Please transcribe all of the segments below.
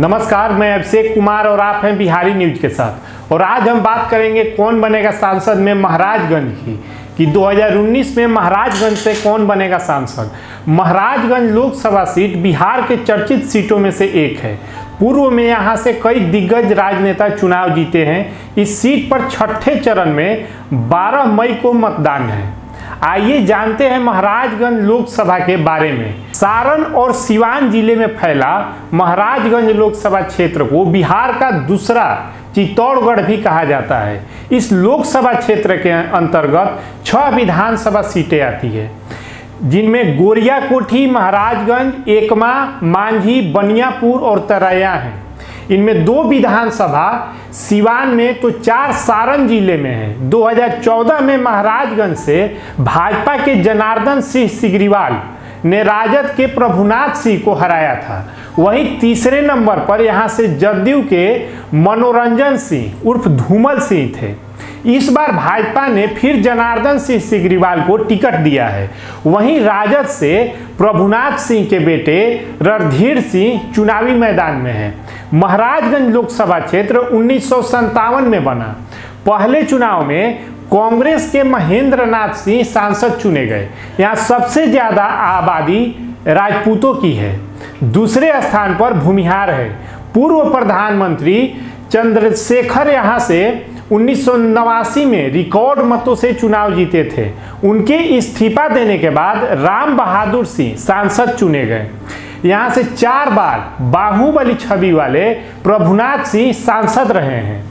नमस्कार, मैं अभिषेक कुमार और आप हैं बिहारी न्यूज़ के साथ। और आज हम बात करेंगे कौन बनेगा सांसद में महाराजगंज की, कि 2019 में महाराजगंज से कौन बनेगा सांसद? महाराजगंज लोकसभा सीट बिहार के चर्चित सीटों में से एक है। पूर्व में यहाँ से कई दिग्गज राजनेता चुनाव जीते हैं। इस सीट पर छठे चरण में 12 मई को मतदान है। आइए जानते हैं महाराजगंज लोकसभा के बारे में। सारण और सिवान ज़िले में फैला महाराजगंज लोकसभा क्षेत्र को बिहार का दूसरा चित्तौड़गढ़ भी कहा जाता है। इस लोकसभा क्षेत्र के अंतर्गत छह विधानसभा सीटें आती है, जिनमें गोरिया कोठी महाराजगंज, एकमा, मांझी, बनियापुर और तरैया हैं। इनमें दो विधानसभा, सिवान में तो चार सारण ज़िले में है। 2014 में महाराजगंज से भाजपा के जनार्दन सिंह सिग्रीवाल ने राजद के प्रभुनाथ सिंह को हराया था। वहीं तीसरे नंबर पर यहाँ से जदयू के मनोरंजन सिंह, उर्फ़ धूमल सिंह थे। इस बार भाजपा ने फिर जनार्दन सिंह सिग्रीवाल को टिकट दिया है। वहीं राजद से प्रभुनाथ सिंह के बेटे रणधीर सिंह चुनावी मैदान में हैं। महाराजगंज लोकसभा क्षेत्र उन्नीस में बना। पहले चुनाव में कांग्रेस के महेंद्र नाथ सिंह सांसद चुने गए। यहाँ सबसे ज़्यादा आबादी राजपूतों की है। दूसरे स्थान पर भूमिहार है। पूर्व प्रधानमंत्री चंद्रशेखर यहाँ से उन्नीस में रिकॉर्ड मतों से चुनाव जीते थे। उनके इस्तीफा देने के बाद राम बहादुर सिंह सांसद चुने गए। यहाँ से चार बार बाहुबली छवि वाले प्रभुनाथ सिंह सांसद रहे हैं।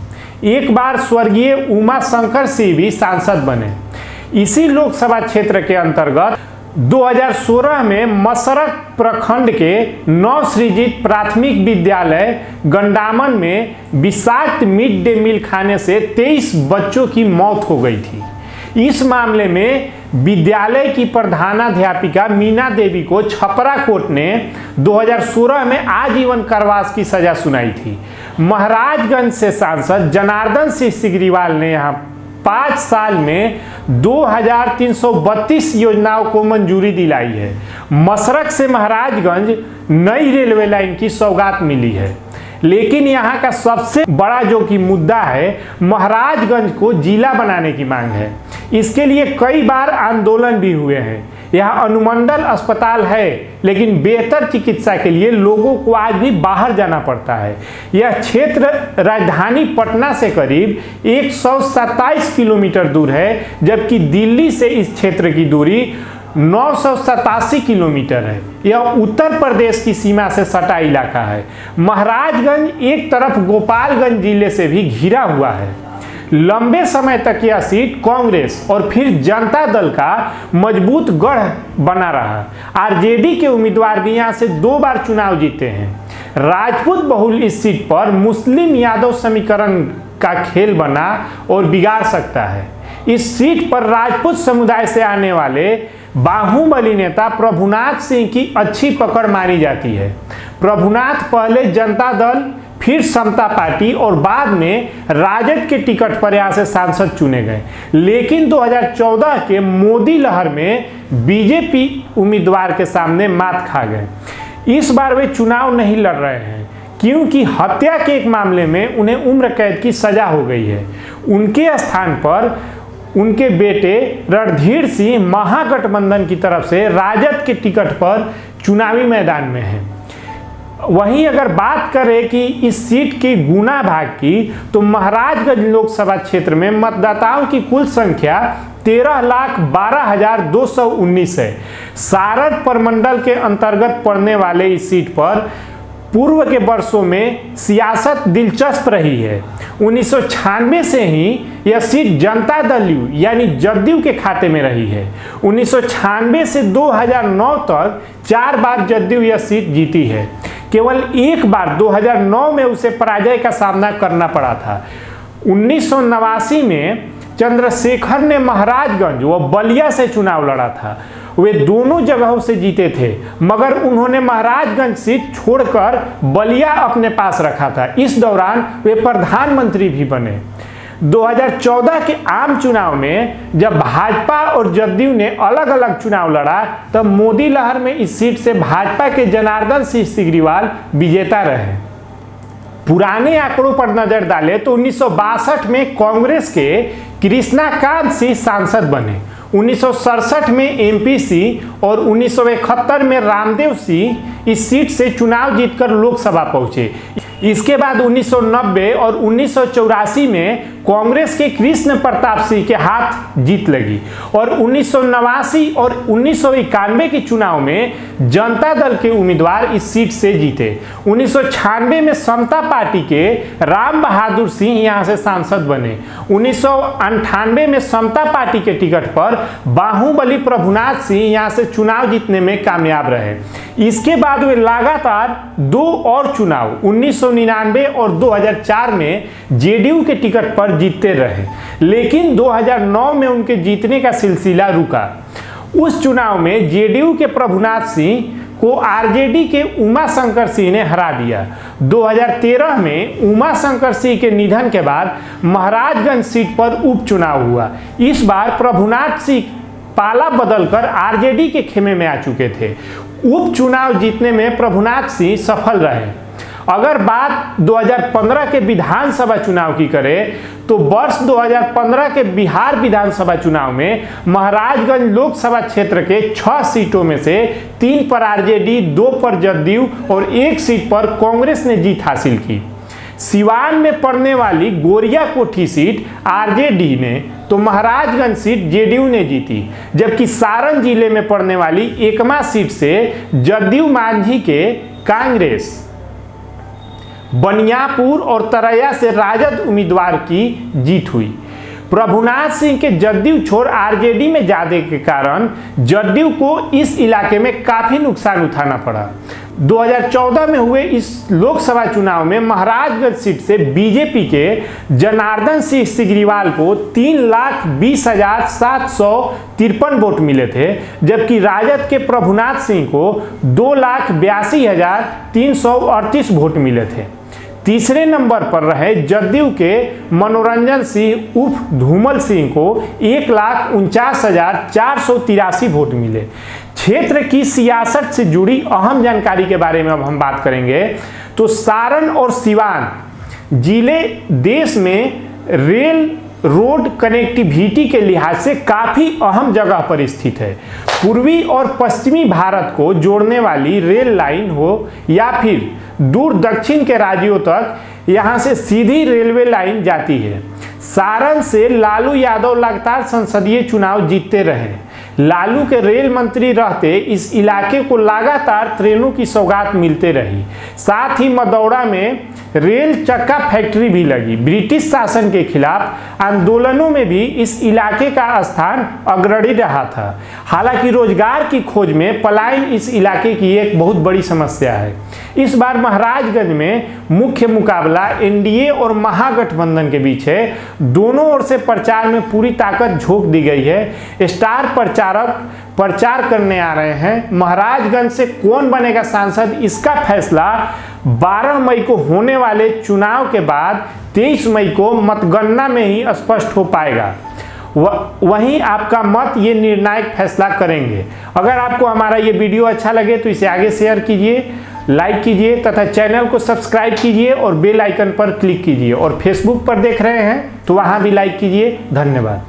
एक बार स्वर्गीय उमा शंकर सिंह भी सांसद बने। इसी लोकसभा क्षेत्र के अंतर्गत 2016 में मसरक प्रखंड के नवसृजित प्राथमिक विद्यालय गंडामन में विषाक्त मिड डे मील खाने से 23 बच्चों की मौत हो गई थी। इस मामले में विद्यालय की प्रधानाध्यापिका मीना देवी को छपरा कोर्ट ने 2016 में आजीवन कारावास की सजा सुनाई थी। महाराजगंज से सांसद जनार्दन सिंह सिगरीवाल ने यहाँ पाँच साल में 2332 योजनाओं को मंजूरी दिलाई है। मशरक से महाराजगंज नई रेलवे लाइन की सौगात मिली है। लेकिन यहाँ का सबसे बड़ा जो कि मुद्दा है, महाराजगंज को जिला बनाने की मांग है। इसके लिए कई बार आंदोलन भी हुए हैं। यहाँ अनुमंडल अस्पताल है, लेकिन बेहतर चिकित्सा के लिए लोगों को आज भी बाहर जाना पड़ता है। यह क्षेत्र राजधानी पटना से करीब एक सौ सत्ताईस किलोमीटर दूर है, जबकि दिल्ली से इस क्षेत्र की दूरी नौ सौ सतासी किलोमीटर है। यह उत्तर प्रदेश की सीमा से सटा इलाका है। महाराजगंज एक तरफ़, गोपालगंज ज़िले से भी घिरा हुआ है। लंबे समय तक यह सीट कांग्रेस और फिर जनता दल का मज़बूत गढ़ बना रहा। आरजेडी के उम्मीदवार भी यहाँ से दो बार चुनाव जीते हैं। राजपूत बहुल इस सीट पर मुस्लिम यादव समीकरण का खेल बना और बिगाड़ सकता है। इस सीट पर राजपूत समुदाय से आने वाले बाहुबली नेता प्रभुनाथ सिंह की अच्छी पकड़ मानी जाती है। प्रभुनाथ पहले जनता दल फिर समता पार्टी और बाद में राजद के टिकट पर यहाँ से सांसद चुने गए। लेकिन 2014 के मोदी लहर में बीजेपी उम्मीदवार के सामने मात खा गए। इस बार वे चुनाव नहीं लड़ रहे हैं, क्योंकि हत्या के एक मामले में उन्हें उम्र कैद की सजा हो गई है। उनके स्थान पर उनके बेटे रणधीर सिंह महागठबंधन की तरफ़ से राजद के टिकट पर चुनावी मैदान में हैं। वहीं अगर बात करें कि इस सीट की गुना भाग की तो महाराजगंज लोकसभा क्षेत्र में मतदाताओं की कुल संख्या तेरह लाख बारह हज़ार दो सौ उन्नीस है। सारद प्रमंडल के अंतर्गत पड़ने वाले इस सीट पर पूर्व के वर्षों में सियासत दिलचस्प रही है। उन्नीस सौ छियानवे से ही यह सीट जनता दल यू यानी जदयू के खाते में रही है। उन्नीस सौ छियानवे से 2009 तक चार बार जदयू यह सीट जीती है। केवल एक बार 2009 में उसे पराजय का सामना करना पड़ा था। उन्नीस सौ नवासी में चंद्रशेखर ने महाराजगंज, व बलिया से चुनाव लड़ा था। वे दोनों जगहों से जीते थे, मगर उन्होंने महाराजगंज सीट छोड़कर बलिया अपने पास रखा था। इस दौरान वे प्रधानमंत्री भी बने। 2014 के आम चुनाव में जब भाजपा और जदयू ने अलग अलग चुनाव लड़ा, तब मोदी लहर में इस सीट से भाजपा के जनार्दन सिंह सिगरीवाल विजेता रहे। पुराने आंकड़ों पर नज़र डाले तो उन्नीस सौ बासठ में कांग्रेस के कृष्णाकांत सिंह सांसद बने, उन्नीस सौ सड़सठ में एमपीसी और उन्नीस सौ इकहत्तर में रामदेव सिंह इस सीट से चुनाव जीतकर लोकसभा पहुँचे। इसके बाद 1990 और उन्नीस सौ चौरासी में कांग्रेस के कृष्ण प्रताप सिंह के हाथ जीत लगी। और उन्नीस सौ नवासी और उन्नीस सौ इक्यानवे के चुनाव में जनता दल के उम्मीदवार इस सीट से जीते। उन्नीस सौ छियानवे में समता पार्टी के राम बहादुर सिंह यहाँ से सांसद बने। उन्नीस में समता पार्टी के टिकट पर बाहुबली प्रभुनाथ सिंह यहाँ से चुनाव जीतने में कामयाब रहे। इसके बाद वे लगातार दो और चुनाव, उन्नीस सौ निन्यानवे और 2004 में जेडीयू के टिकट पर जीतते रहे। लेकिन 2009 में उनके जीतने का सिलसिला रुका। उस चुनाव में जेडीयू के प्रभुनाथ सिंह को आरजेडी के उमा शंकर सिंह ने हरा दिया। 2013 में उमा शंकर सिंह के निधन के बाद महाराजगंज सीट पर उपचुनाव हुआ। इस बार प्रभुनाथ सिंह पाला बदलकर आरजेडी के खेमे में आ चुके थे। उपचुनाव जीतने में प्रभुनाथ सिंह सफल रहे। अगर बात 2015 के विधानसभा चुनाव की करें तो वर्ष 2015 के बिहार विधानसभा चुनाव में महाराजगंज लोकसभा क्षेत्र के छह सीटों में से तीन पर आरजेडी, दो पर जदयू और एक सीट पर कांग्रेस ने जीत हासिल की। सिवान में पड़ने वाली गोरिया कोठी सीट आरजेडी ने तो महाराजगंज सीट जेडीयू ने जीती, जबकि सारण ज़िले में पड़ने वाली एकमा सीट से जदयू मांझी के कांग्रेस। बनियापुर और तरैया से राजद उम्मीदवार की जीत हुई। प्रभुनाथ सिंह के जदयू छोड़ आरजेडी में जाने के कारण जदयू को इस इलाके में काफ़ी नुकसान उठाना पड़ा। 2014 में हुए इस लोकसभा चुनाव में महाराजगंज सीट से बीजेपी के जनार्दन सिंह सिग्रीवाल को तीन लाख बीस हज़ार सात सौ तिरपन वोट मिले थे, जबकि राजद के प्रभुनाथ सिंह को दो लाख बयासी हज़ार तीन सौ अड़तीस वोट मिले थे। तीसरे नंबर पर रहे जदयू के मनोरंजन सिंह उर्फ़ धूमल सिंह को एक लाख उनचास हज़ार चार सौ तिरासी वोट मिले। क्षेत्र की सियासत से जुड़ी अहम जानकारी के बारे में अब हम बात करेंगे। तो सारण और सिवान ज़िले देश में रेल रोड कनेक्टिविटी के लिहाज से काफ़ी अहम जगह पर स्थित है। पूर्वी और पश्चिमी भारत को जोड़ने वाली रेल लाइन हो या फिर दूर दक्षिण के राज्यों तक, यहाँ से सीधी रेलवे लाइन जाती है। सारण से लालू यादव लगातार संसदीय चुनाव जीतते रहे। लालू के रेल मंत्री रहते, इस इलाके को लगातार ट्रेनों की सौगात मिलते रही। साथ ही मदौड़ा में रेल चक्का फैक्ट्री भी लगी। ब्रिटिश शासन के खिलाफ आंदोलनों में भी इस इलाके का स्थान अग्रणी रहा था। हालाँकि रोज़गार की खोज में पलायन इस इलाके की एक बहुत बड़ी समस्या है। इस बार महाराजगंज में मुख्य मुकाबला एनडीए और महागठबंधन के बीच है। दोनों ओर से प्रचार में पूरी ताकत झोंक दी गई है। स्टार प्रचारक प्रचार करने आ रहे हैं। महाराजगंज से कौन बनेगा सांसद, इसका फैसला 12 मई को होने वाले चुनाव के बाद 23 मई को मतगणना में ही स्पष्ट हो पाएगा। वहीं आपका मत ये निर्णायक फैसला करेंगे। अगर आपको हमारा ये वीडियो अच्छा लगे तो इसे आगे शेयर कीजिए, लाइक कीजिए तथा चैनल को सब्सक्राइब कीजिए और बेल आइकन पर क्लिक कीजिए। और फेसबुक पर देख रहे हैं तो वहाँ भी लाइक कीजिए। धन्यवाद।